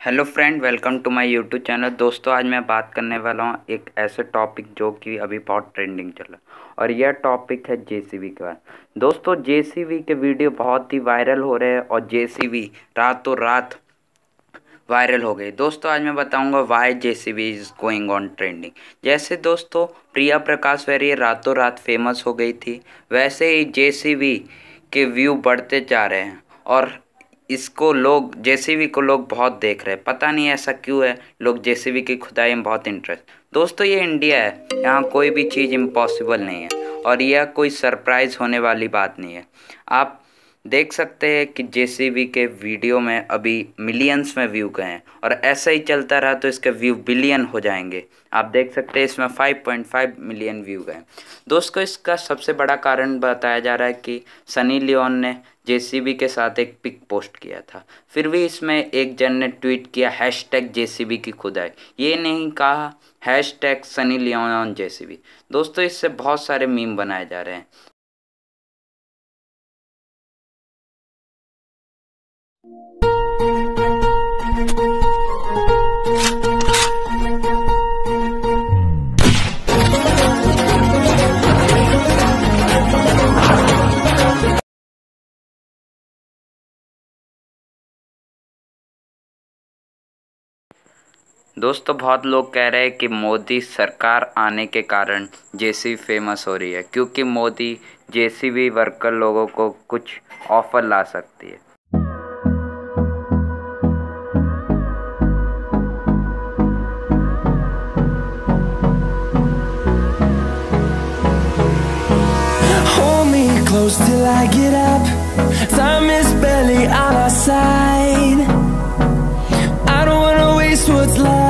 Hello friend, welcome to my YouTube channel. दोस्तों, आज मैं बात करने वाला हूँ एक ऐसे टॉपिक जो कि अभी बहुत ट्रेंडिंग चल रहा है, और यह टॉपिक है जेसीबी के बारे दोस्तों, जेसीबी के वीडियो बहुत ही वायरल हो रहे हैं, और जेसीबी रातों रात वायरल हो गई। दोस्तों, आज मैं बताऊँगा why J C B is going on trending जैसे दोस्तों, प्रिया प्रकाश वैरिय रातों रात फ़ेमस हो गई थी, वैसे ही जे सी बी के व्यू बढ़ते जा रहे हैं, और इसको लोग, जेसीबी को लोग बहुत देख रहे हैं। पता नहीं ऐसा क्यों है, लोग जेसीबी की खुदाई में बहुत इंटरेस्ट दोस्तों, ये इंडिया है, यहाँ कोई भी चीज़ इम्पॉसिबल नहीं है, और यह कोई सरप्राइज़ होने वाली बात नहीं है। आप देख सकते हैं कि जेसीबी के वीडियो में अभी मिलियंस में व्यू गए हैं, और ऐसा ही चलता रहा तो इसके व्यू बिलियन हो जाएँगे। आप देख सकते हैं इसमें 5.5 मिलियन व्यू गए दोस्तों, इसका सबसे बड़ा कारण बताया जा रहा है कि सनी लियोन ने जेसीबी के साथ एक पिक पोस्ट किया था। फिर भी इसमें एक जन ने ट्वीट किया हैश टैग जे की खुदाई। ये नहीं कहा hash tag Sunny Leone JCB. दोस्तों, इससे बहुत सारे मीम बनाए जा रहे हैं। दोस्तों, बहुत लोग कह रहे हैं कि मोदी सरकार आने के कारण जेसीबी फ़ेमस हो रही है, क्योंकि मोदी जेसीबी वर्कर लोगों को कुछ ऑफ़र ला सकती है। I don't wanna waste what's left.